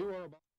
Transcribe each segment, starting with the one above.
You are about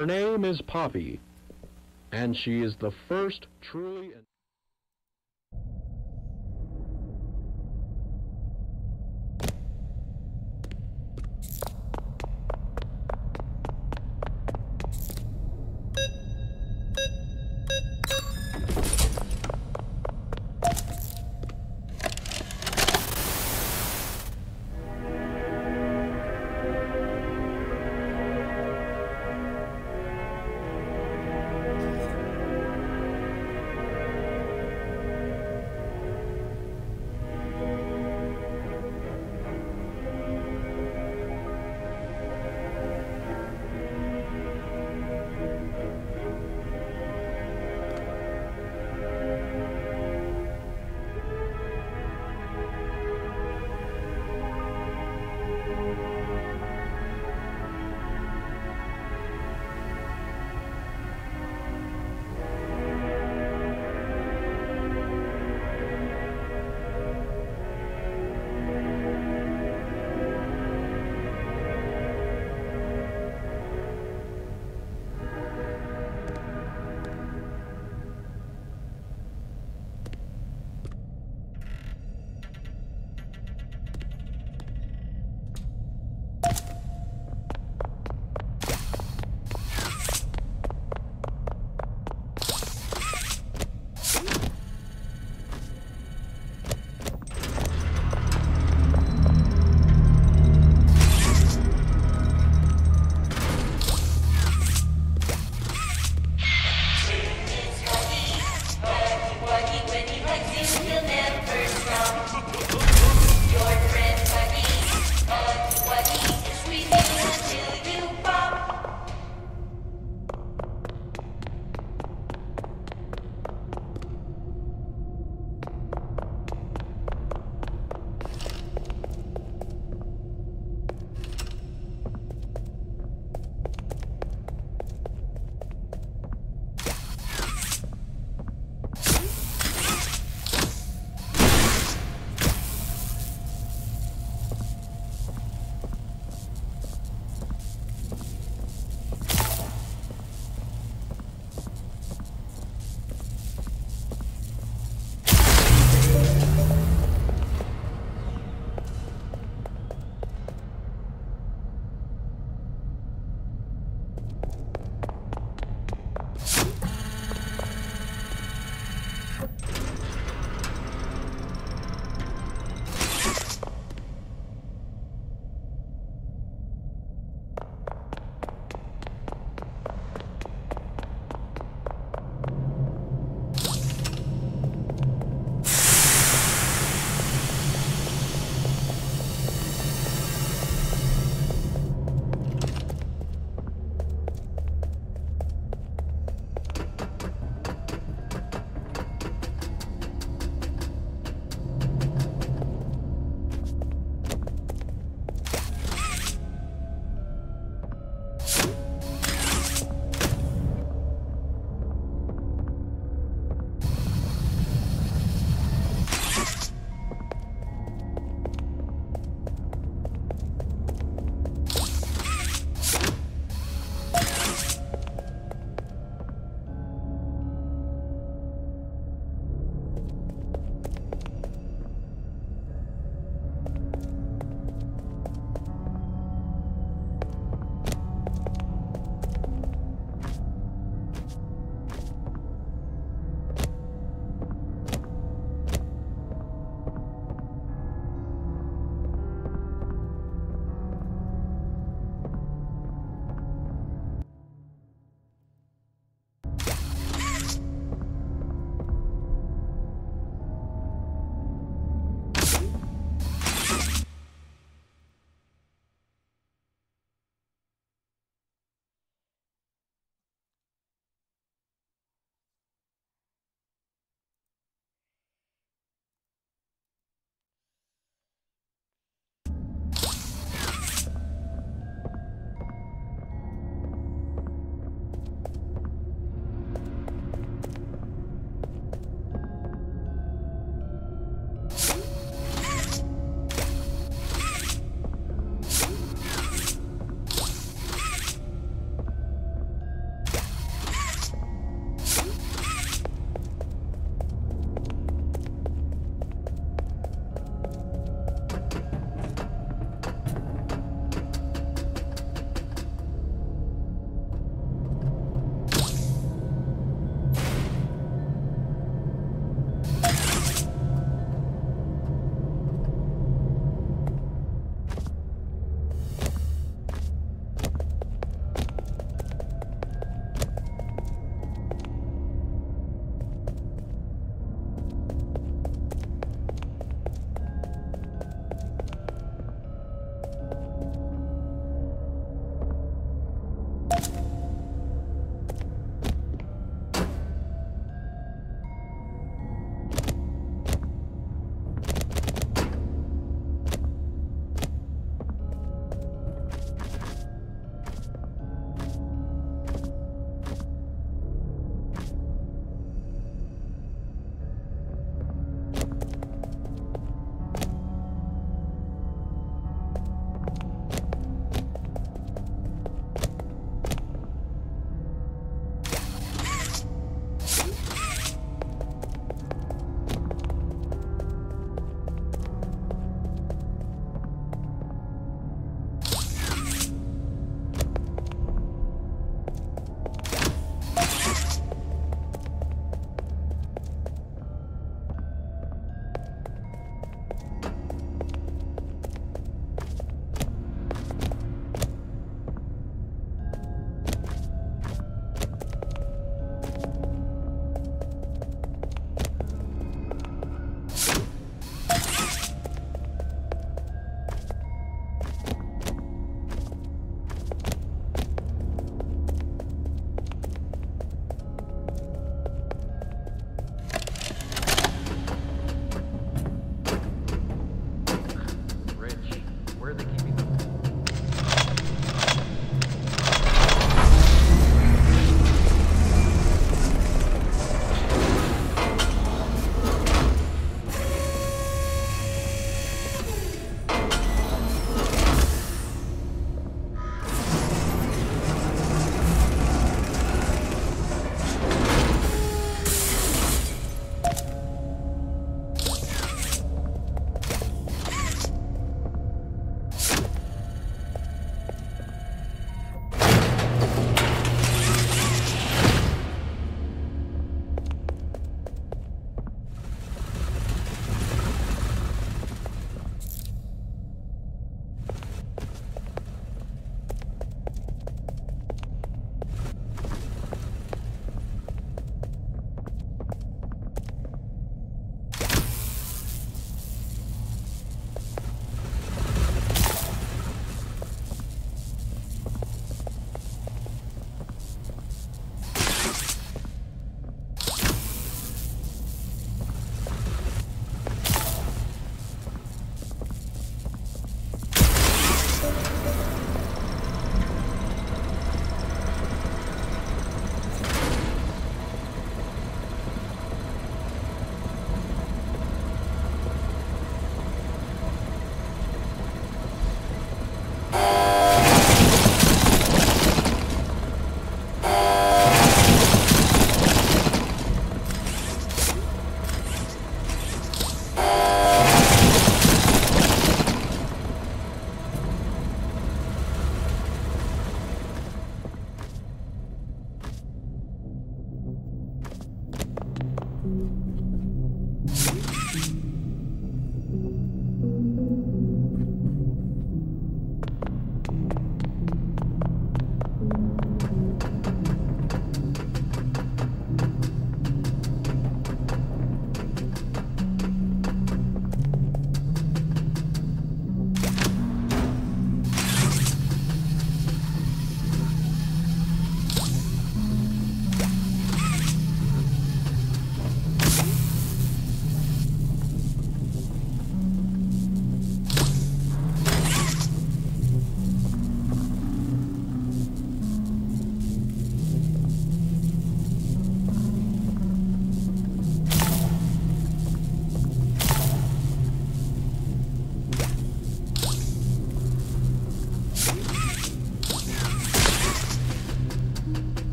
Her name is Poppy, and she is the first truly